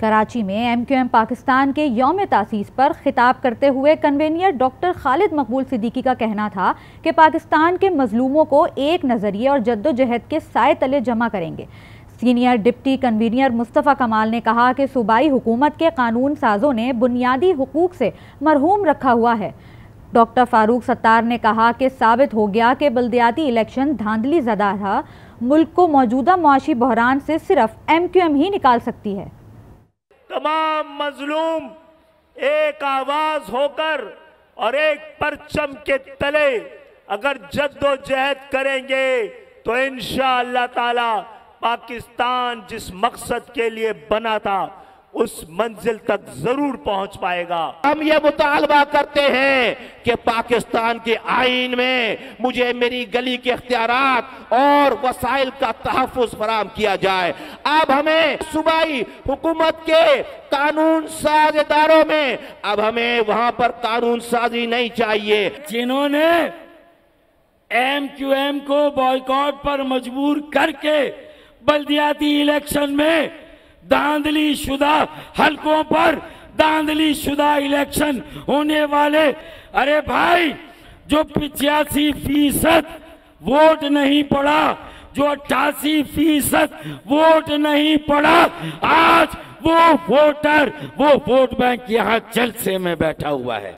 कराची में M Q M Pakistan के योम तासीस पर खिताब करते हुए कन्वेनियर डॉक्टर खालिद मकबूल सिद्दीकी का कहना था कि पाकिस्तान के मजलूमों को एक नज़रिए और जद्दोजहद के साय तले जमा करेंगे। सीनियर डिप्टी कन्वीनियर मुस्तफ़ा कमाल ने कहा कि सूबाई हुकूमत के कानून साजों ने बुनियादी हकूक़ से मरहूम रखा हुआ है। डॉक्टर फारूक सत्तार ने कहा कि साबित हो गया कि बल्दियाती इलेक्शन धांधली ज़दा था। मुल्क को मौजूदा मुआशी बहरान से सिर्फ़ एम क्यू एम ही निकाल सकती है। तमाम मजलूम एक आवाज़ होकर और एक परचम के तले अगर जद्दोजहद करेंगे तो इन ताला पाकिस्तान जिस मकसद के लिए बना था उस मंजिल तक ज़रूर पहुँच पाएगा। हम ये मुतालबा करते हैं कि पाकिस्तान के आइन में मुझे मेरी गली के अख्तियार और वसाइल का तहफ़ फराम किया जाए। अब हमें सूबाई हुकूमत के कानून साज इदारों में अब हमें वहाँ पर कानून साजी नहीं चाहिए। जिन्होंने एम क्यू एम को बॉयकॉट पर मजबूर करके बल्दियाती इलेक्शन में दांधली शुदा हलकों पर दांधली शुदा इलेक्शन होने वाले। अरे भाई, जो पिचासी फ़ीसद वोट नहीं पड़ा, जो अट्ठासी फ़ीसद वोट नहीं पड़ा, आज वो वोटर, वो वोट बैंक यहाँ जलसे में बैठा हुआ है।